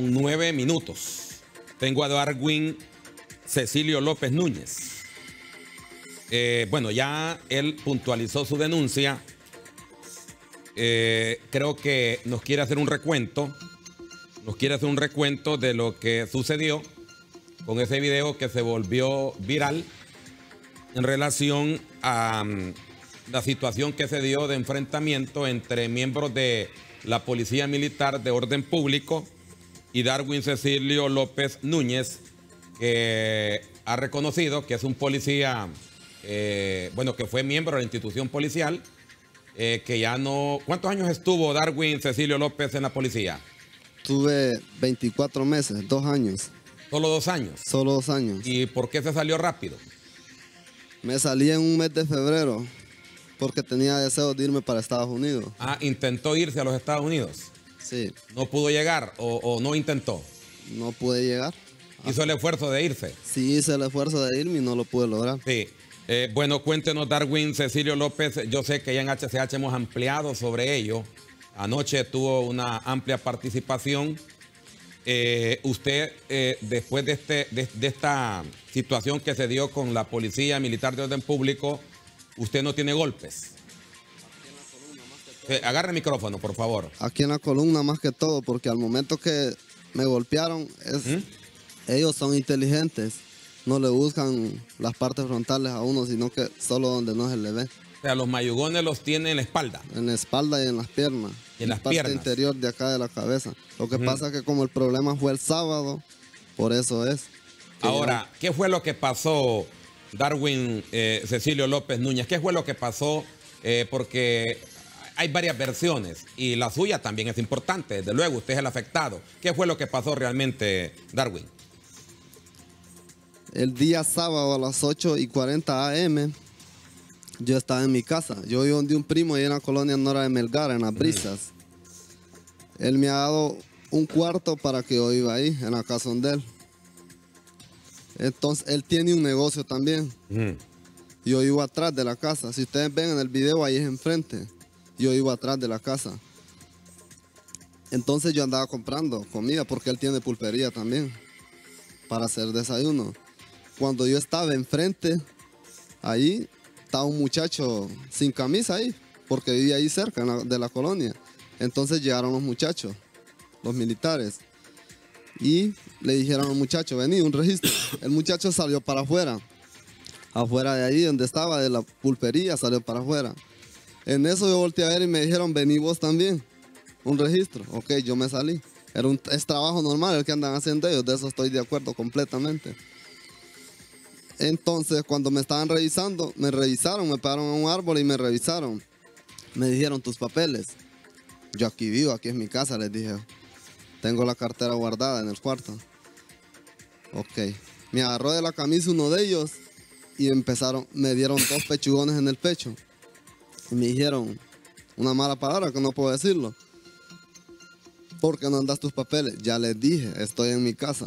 nueve minutos. Tengo a Darwin Cecilio López Núñez. Eh, bueno, ya él puntualizó su denuncia. Eh, creo que nos quiere hacer un recuento. Nos quiere hacer un recuento de lo que sucedió con ese video que se volvió viral en relación a mm, la situación que se dio de enfrentamiento entre miembros de la Policía Militar de Orden Público y Darwin Cecilio López Núñez, que ha reconocido que es un policía, eh, bueno, que fue miembro de la institución policial, eh, que ya no... ¿Cuántos años estuvo Darwin Cecilio López en la policía? Tuve 24 meses, dos años. Solo dos años. Solo dos años. ¿Y por qué se salió rápido? Me salí en un mes de febrero porque tenía deseo de irme para Estados Unidos. Ah, intentó irse a los Estados Unidos. Sí. ¿No pudo llegar o, o no intentó? No pude llegar. ¿Hizo el esfuerzo de irse? Sí, hice el esfuerzo de irme y no lo pude lograr. Sí. Eh, bueno, cuéntenos, Darwin Cecilio López. Yo sé que ya en HCH hemos ampliado sobre ello. Anoche tuvo una amplia participación. Eh, usted, eh, después de, este, de, de esta situación que se dio con la Policía Militar de Orden Público, usted no tiene golpes. Agarre el micrófono, por favor. Aquí en la columna más que todo, porque al momento que me golpearon, es, ¿Mm? ellos son inteligentes. No le buscan las partes frontales a uno, sino que solo donde no se le ve. O sea, los mayugones los tiene en la espalda. En la espalda y en las piernas. Y en las parte piernas. interior de acá de la cabeza. Lo que pasa es que como el problema fue el sábado, por eso es. Ahora, ¿qué fue lo que pasó, Darwin eh, Cecilio López Núñez? ¿Qué fue lo que pasó? Eh, porque hay varias versiones y la suya también es importante. Desde luego, usted es el afectado. ¿Qué fue lo que pasó realmente, Darwin? El día sábado a las 8 y 40 AM, yo estaba en mi casa. Yo vivo de un primo ahí en la colonia Nora de Melgar, en las brisas. Él me ha dado un cuarto para que yo viva ahí, en la casa donde él. Entonces, él tiene un negocio también. Ujú. Yo vivo atrás de la casa. Si ustedes ven en el video, ahí es enfrente. Yo vivo atrás de la casa. Entonces yo andaba comprando comida porque él tiene pulpería también para hacer desayuno. Cuando yo estaba enfrente, ahí estaba un muchacho sin camisa ahí, porque vivía ahí cerca de la colonia. Entonces llegaron los muchachos, los militares, y le dijeron al muchacho, vení, un registro. El muchacho salió para afuera afuera de ahí donde estaba, de la pulpería, salió para afuera. En eso yo volteé a ver y me dijeron, vení vos también, un registro. Ok, yo me salí. Era un, es trabajo normal el que andan haciendo ellos, de eso estoy de acuerdo completamente. Entonces, cuando me estaban revisando, me revisaron, me pararon a un árbol y me revisaron. Me dijeron tus papeles. Yo aquí vivo, aquí es mi casa, les dije. Tengo la cartera guardada en el cuarto. Ok. Me agarró de la camisa uno de ellos y empezaron, me dieron dos pechugones en el pecho. Y me dijeron una mala palabra que no puedo decirlo. ¿Por qué no andas tus papeles? Ya les dije, estoy en mi casa.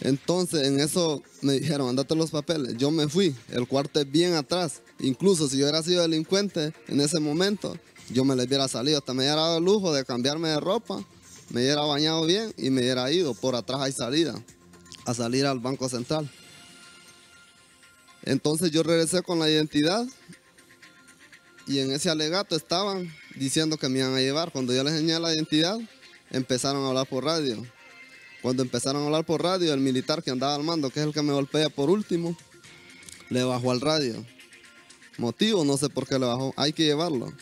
Entonces en eso me dijeron, andate los papeles. Yo me fui, el cuarto es bien atrás. Incluso si yo hubiera sido delincuente en ese momento, yo me les hubiera salido. Hasta me hubiera dado el lujo de cambiarme de ropa, me hubiera bañado bien y me hubiera ido. Por atrás hay salida, a salir al Banco Central. Entonces yo regresé con la identidad y en ese alegato estaban diciendo que me iban a llevar. Cuando yo les enseñé la identidad, empezaron a hablar por radio. Cuando empezaron a hablar por radio, el militar que andaba al mando, que es el que me golpea por último, le bajó al radio. Motivo, no sé por qué le bajó. Hay que llevarlo.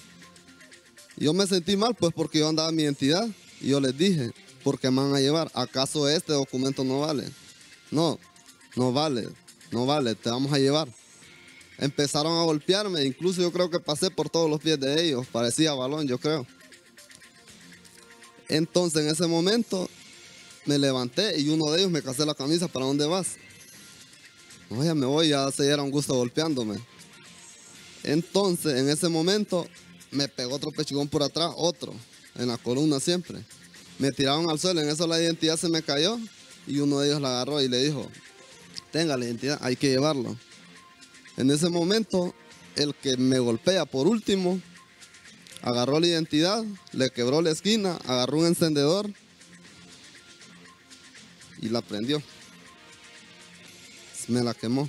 Yo me sentí mal, pues porque yo andaba en mi identidad. Y yo les dije, ¿por qué me van a llevar? ¿Acaso este documento no vale? No, no vale, no vale, te vamos a llevar. Empezaron a golpearme, incluso yo creo que pasé por todos los pies de ellos, parecía balón, yo creo. Entonces en ese momento me levanté y uno de ellos me casé la camisa, ¿para dónde vas? No, ya me voy, ya se un gusto golpeándome. Entonces en ese momento me pegó otro pechugón por atrás, otro, en la columna siempre. Me tiraron al suelo, en eso la identidad se me cayó y uno de ellos la agarró y le dijo, tenga la identidad, hay que llevarlo. En ese momento, el que me golpea por último, agarró la identidad, le quebró la esquina, agarró un encendedor y la prendió. Me la quemó.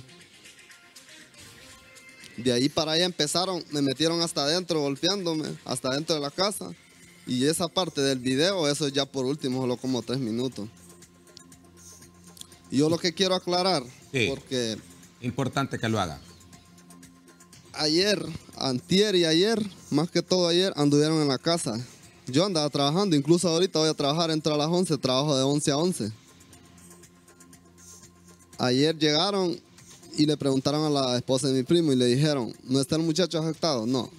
De ahí para allá empezaron, me metieron hasta adentro golpeándome, hasta dentro de la casa. Y esa parte del video, eso ya por último, solo como tres minutos. Y yo lo que quiero aclarar, Sí. porque Importante que lo haga. Ayer, antier y ayer, más que todo ayer, anduvieron en la casa. Yo andaba trabajando, incluso ahorita voy a trabajar, entro a las 11, trabajo de 11 a 11. Ayer llegaron y le preguntaron a la esposa de mi primo y le dijeron, ¿no está el muchacho afectado? No.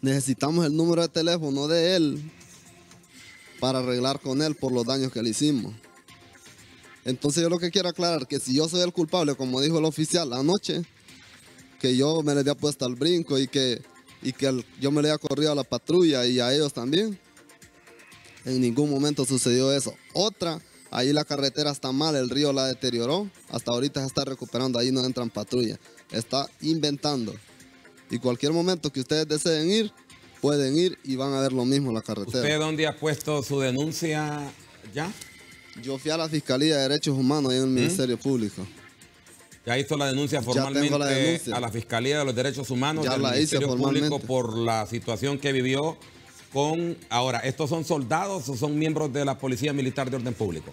Necesitamos el número de teléfono de él para arreglar con él por los daños que le hicimos. Entonces yo lo que quiero aclarar, que si yo soy el culpable, como dijo el oficial anoche, que yo me le había puesto al brinco y que, y que el- yo me le había corrido a la patrulla y a ellos también. En ningún momento sucedió eso. Otra, ahí la carretera está mal, el río la deterioró. Hasta ahorita se está recuperando, ahí no entran patrullas. Está inventando. Y cualquier momento que ustedes deseen ir, pueden ir y van a ver lo mismo la carretera. ¿Usted dónde ha puesto su denuncia ya? Yo fui a la Fiscalía de Derechos Humanos ahí en el ¿Mm? Ministerio Público. Ya hizo la denuncia formalmente la denuncia. a la Fiscalía de los Derechos Humanos Ya del la hice Ministerio Público por la situación que vivió con... Ahora, ¿estos son soldados o son miembros de la Policía Militar de Orden Público?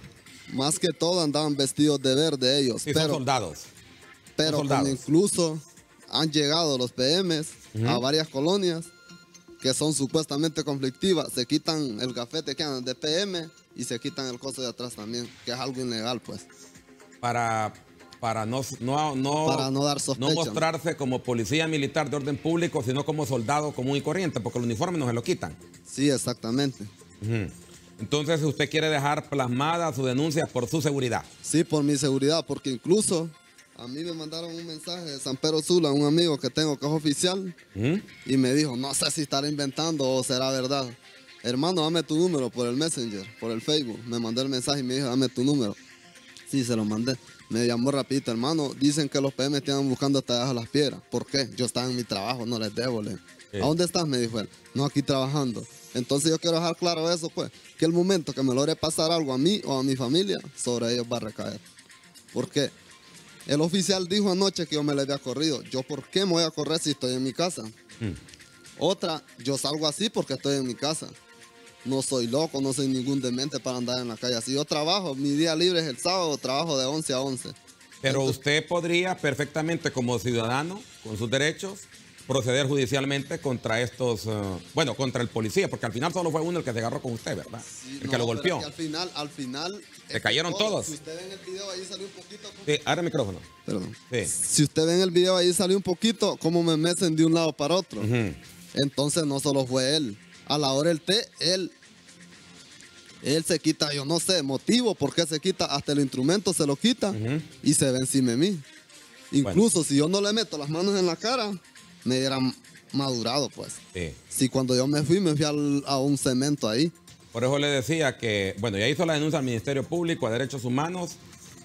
Más que todo andaban vestidos de verde ellos. Sí, son soldados. pero son como soldados. incluso han llegado los PMs a varias colonias que son supuestamente conflictivas. Se quitan el gafete que andan de PM y se quitan el coso de atrás también, que es algo ilegal pues. Para, para no, no, no, Para no dar no mostrarse como policía militar de orden público, sino como soldado común y corriente, porque el uniforme no se lo quitan. Sí, exactamente. Entonces usted quiere dejar plasmada su denuncia por su seguridad. Sí, por mi seguridad, porque incluso a mí me mandaron un mensaje de San Pedro Sula, un amigo que tengo que es oficial, y me dijo, no sé si estará inventando o será verdad. Hermano, dame tu número por el Messenger, por el Facebook. Me mandó el mensaje y me dijo, dame tu número. Sí, se lo mandé. Me llamó rapidito, hermano. Dicen que los PM estaban buscando hasta debajo de las piedras. ¿Por qué? Yo estaba en mi trabajo, no les debo. le. ¿A dónde estás? Me dijo él. No, aquí trabajando. Entonces yo quiero dejar claro eso, pues. Que el momento que me logre pasar algo a mí o a mi familia, sobre ellos va a recaer. ¿Por qué? El oficial dijo anoche que yo me le había corrido. ¿Yo por qué me voy a correr si estoy en mi casa? Mm. Otra, yo salgo así porque estoy en mi casa. No soy loco, no soy ningún demente para andar en la calle. Si yo trabajo, mi día libre es el sábado, trabajo de 11 a 11. Pero Entonces- usted podría perfectamente como ciudadano, con sus derechos, proceder judicialmente contra estos, eh, bueno, contra el policía, porque al final solo fue uno el que se agarró con usted, ¿verdad? Sí, el no, que lo golpeó. es que al final, al final. Se cayeron todos. Si usted ve en el video, ahí salió un poquito. Sí, abre el micrófono. Perdón. Sí. Si usted ve en el video, ahí salió un poquito, como me mecen de un lado para otro. Entonces no solo fue él. A la hora del té, él. Él se quita, yo no sé, motivo por qué se quita, hasta el instrumento se lo quita y se ve encima de mí. Incluso si yo no le meto las manos en la cara, me hubiera madurado, pues. Sí. Si cuando yo me fui, me fui al- a un cemento ahí. Por eso le decía que, bueno, ya hizo la denuncia al Ministerio Público de Derechos Humanos,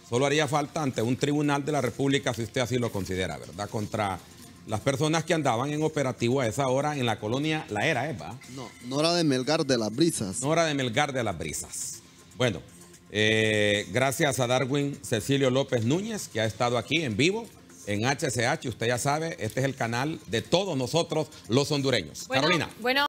solo haría falta ante un tribunal de la República, si usted así lo considera, ¿verdad? Contra las personas que andaban en operativo a esa hora en la colonia La Era, ¿eh? ¿va? No, no era de Melgar de las Brisas. Nora de Melgar de las Brisas. Bueno, eh, gracias a Darwin Cecilio López Núñez, que ha estado aquí en vivo en HCH. Usted ya sabe, este es el canal de todos nosotros, los hondureños. Bueno, Carolina. Bueno.